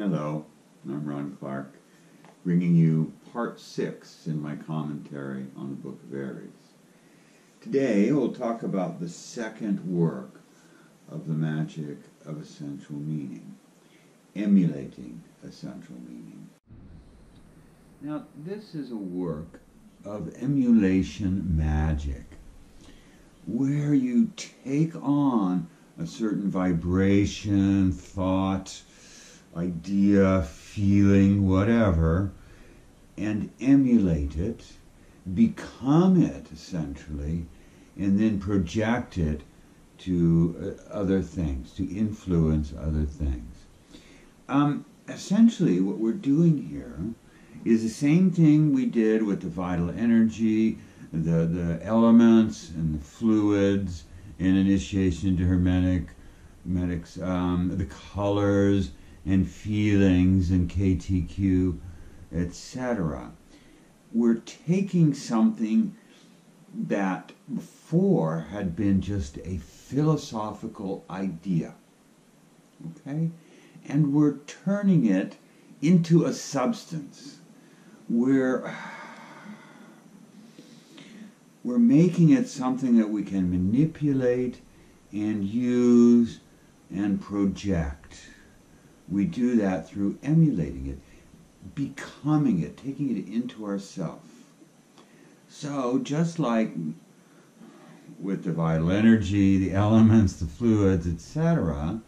Hello, I'm Rawn Clark, bringing you part six in my commentary on the Book of Aries. Today we'll talk about the second work of the magic of essential meaning, emulating essential meaning. Now, this is a work of emulation magic, where you take on a certain vibration, thought, idea, feeling, whatever, and emulate it, become it essentially, and then project it to uh, other things, to influence other things. Um, essentially, what we're doing here is the same thing we did with the vital energy, the, the elements and the fluids in initiation to Hermetic, Hermetics, um, the colors and feelings and KTQ, etc. We're taking something that before had been just a philosophical idea, okay? And we're turning it into a substance. We're, we're making it something that we can manipulate and use and project. We do that through emulating it, becoming it, taking it into ourself. So just like with the vital energy, the elements, the fluids, etc.,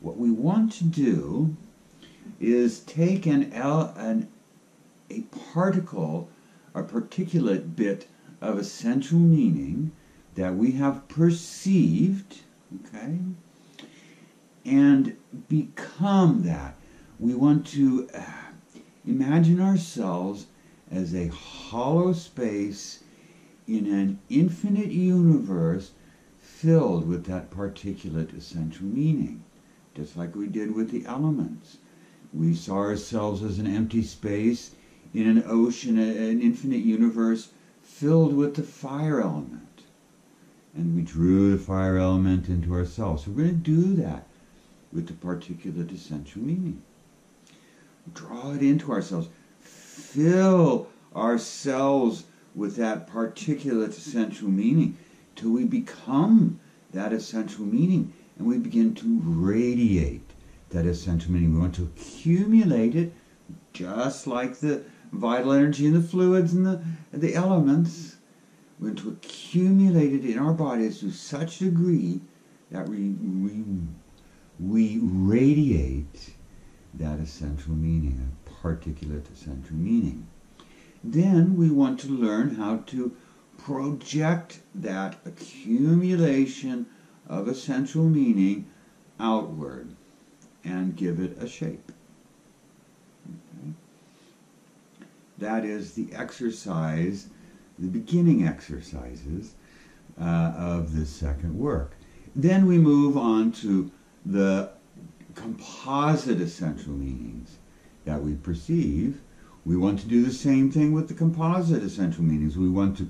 what we want to do is take an, an a particle, a particulate bit of essential meaning that we have perceived, okay, and become that. We want to uh, imagine ourselves as a hollow space in an infinite universe filled with that particulate essential meaning, just like we did with the elements. We saw ourselves as an empty space in an ocean, an infinite universe filled with the fire element. And we drew the fire element into ourselves. So we're going to do that with the particulate essential meaning. Draw it into ourselves. Fill ourselves with that particulate essential meaning till we become that essential meaning and we begin to radiate that essential meaning. We want to accumulate it just like the vital energy and the fluids and the, and the elements. We want to accumulate it in our bodies to such a degree that we, we we radiate that essential meaning, a particulate essential meaning. Then we want to learn how to project that accumulation of essential meaning outward and give it a shape. Okay. That is the exercise, the beginning exercises uh, of this second work. Then we move on to the composite essential meanings that we perceive, we want to do the same thing with the composite essential meanings. We want to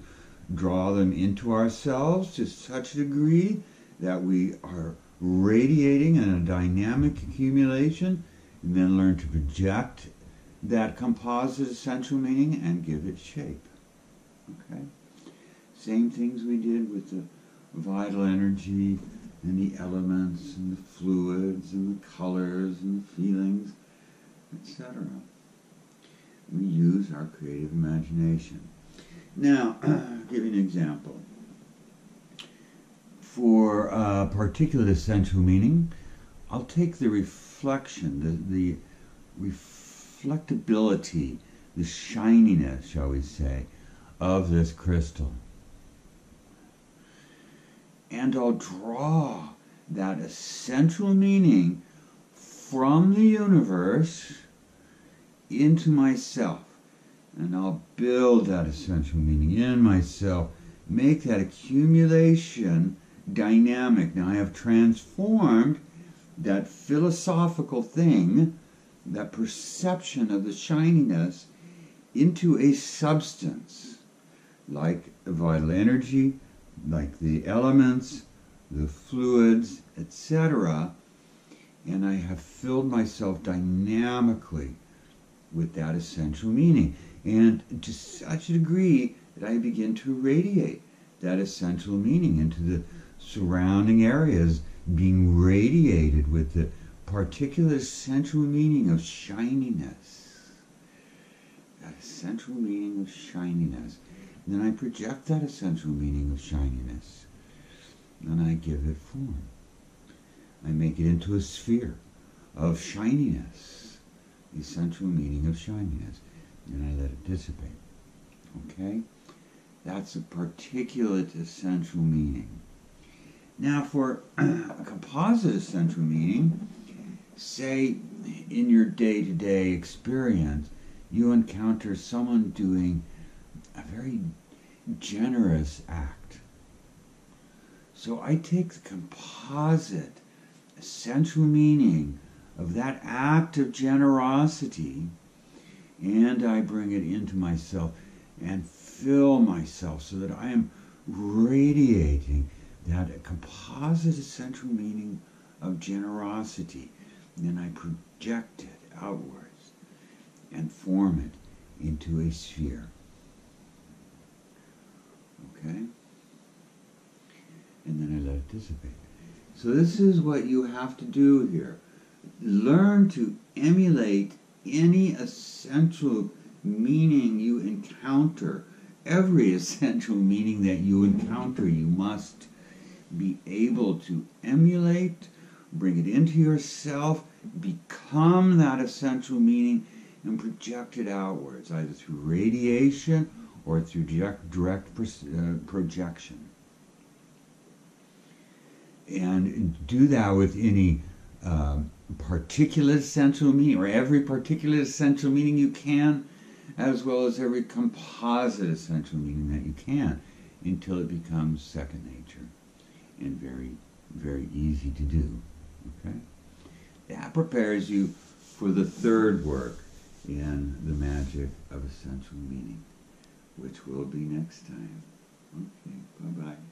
draw them into ourselves to such a degree that we are radiating in a dynamic accumulation, and then learn to project that composite essential meaning and give it shape. Okay? Same things we did with the vital energy, and the elements and the fluids and the colors and the feelings, etc. We use our creative imagination. Now, I'll give you an example. For uh, particulate essential meaning, I'll take the reflection, the, the reflectability, the shininess, shall we say, of this crystal and I'll draw that essential meaning from the universe into myself. And I'll build that essential meaning in myself, make that accumulation dynamic. Now I have transformed that philosophical thing, that perception of the shininess, into a substance like vital energy, like the elements, the fluids, etc. and I have filled myself dynamically with that essential meaning. And to such a degree that I begin to radiate that essential meaning into the surrounding areas, being radiated with the particular essential meaning of shininess. That essential meaning of shininess. Then I project that essential meaning of shininess. And I give it form. I make it into a sphere of shininess, the essential meaning of shininess, and I let it dissipate. Okay? That's a particulate essential meaning. Now, for a composite essential meaning, say in your day to day experience, you encounter someone doing a very generous act. So I take the composite essential meaning of that act of generosity and I bring it into myself and fill myself so that I am radiating that composite essential meaning of generosity. And then I project it outwards and form it into a sphere. Okay? And then I let it dissipate. So this is what you have to do here. Learn to emulate any essential meaning you encounter. Every essential meaning that you encounter, you must be able to emulate, bring it into yourself, become that essential meaning, and project it outwards, either through radiation or through direct, direct uh, projection and do that with any uh, particular essential meaning or every particular essential meaning you can, as well as every composite essential meaning that you can, until it becomes second nature and very, very easy to do. Okay? That prepares you for the third work in the magic of essential meaning, which will be next time. Okay, bye bye.